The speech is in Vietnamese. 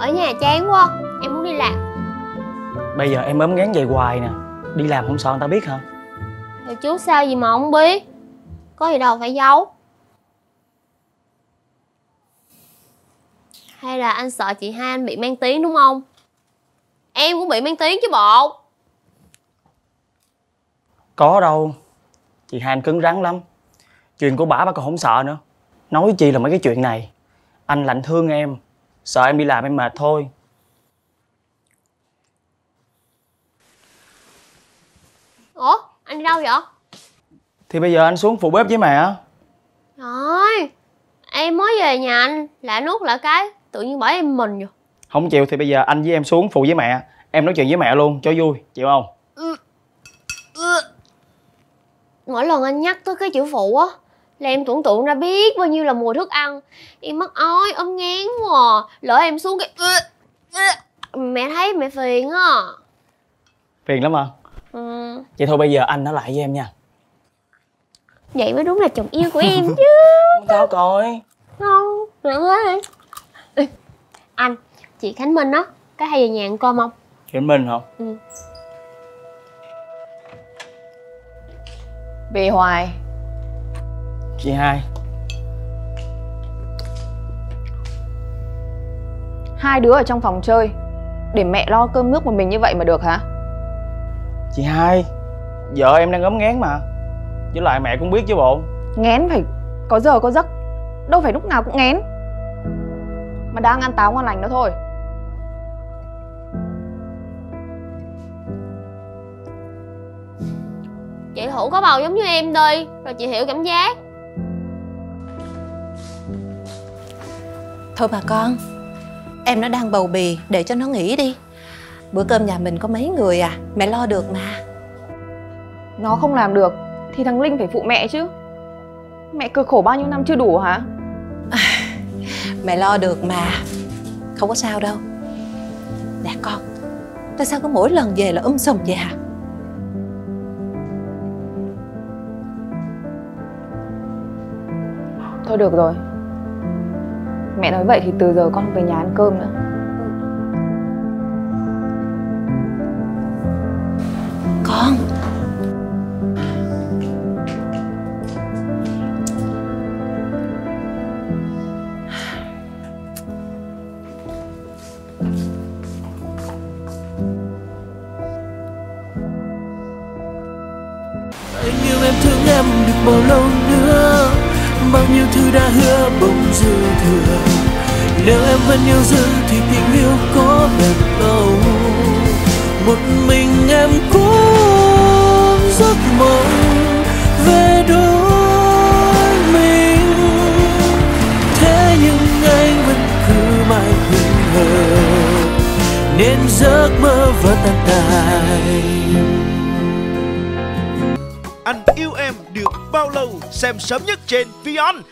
Ở nhà chán quá Em muốn đi làm. Bây giờ em ốm ngán vậy hoài nè Đi làm không sợ người ta biết hả? Thì trước sao gì mà không biết? Có gì đâu phải giấu. Hay là anh sợ chị hai anh bị mang tiếng đúng không? Em cũng bị mang tiếng chứ bộ. Có đâu Chị hai anh cứng rắn lắm. Chuyện của bả bà còn không sợ nữa. Nói chi là mấy cái chuyện này. Anh lạnh thương em Sợ em đi làm em mệt thôi. Ủa anh đi đâu vậy? Thì bây giờ anh xuống phụ bếp với mẹ. Rồi Em mới về nhà anh Lạ nuốt lạ cái Tự nhiên bỏ em mình rồi. Không chịu thì bây giờ anh với em xuống phụ với mẹ. Em nói chuyện với mẹ luôn cho vui Chịu không? Mỗi lần anh nhắc tới cái chữ phụ á Là em tưởng tượng ra biết bao nhiêu là mùi thức ăn. Em mắc ói, ốm ngán quá à. Lỡ em xuống cái Mẹ thấy mẹ phiền á. Phiền lắm hả ừ. Vậy thôi bây giờ anh nói lại với em nha. Vậy mới đúng là chồng yêu của em chứ. Sao coi. Không, thôi Ê, Anh, chị Khánh Minh á Có hay về nhà ăn cơm không? Chị Minh hả? Ừ. Về hoài Chị hai. Hai đứa ở trong phòng chơi Để mẹ lo cơm nước một mình như vậy mà được hả? Chị hai Vợ em đang ốm ngán mà Với lại mẹ cũng biết chứ bộ. Ngén phải có giờ có giấc Đâu phải lúc nào cũng ngén Mà đang ăn táo ngon lành đó thôi. Chị Thủ có bầu giống như em đi Rồi chị hiểu cảm giác Thôi bà con Em nó đang bầu bì Để cho nó nghỉ đi. Bữa cơm nhà mình có mấy người à Mẹ lo được mà. Nó không làm được Thì thằng Linh phải phụ mẹ chứ. Mẹ cực khổ bao nhiêu năm chưa đủ hả? Mẹ lo được mà Không có sao đâu. Nè con Tại sao cứ mỗi lần về là um sùm vậy hả? Thôi được rồi Mẹ nói vậy thì từ giờ con không về nhà ăn cơm nữa. Con. Anh yêu em thương em được bao lâu? Bao nhiêu thứ đã hứa bỗng dư thừa. Nếu em vẫn yêu dư thì tình yêu có đẹp lâu. Một mình em cũng giấc mộng về đôi mình. Thế nhưng anh vẫn cứ mãi hững hờ Nên giấc mơ vẫn tan tành anh yêu em được bao lâu? Xem sớm nhất trên Vion.